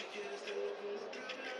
Si quieres te lo pongo otra vez.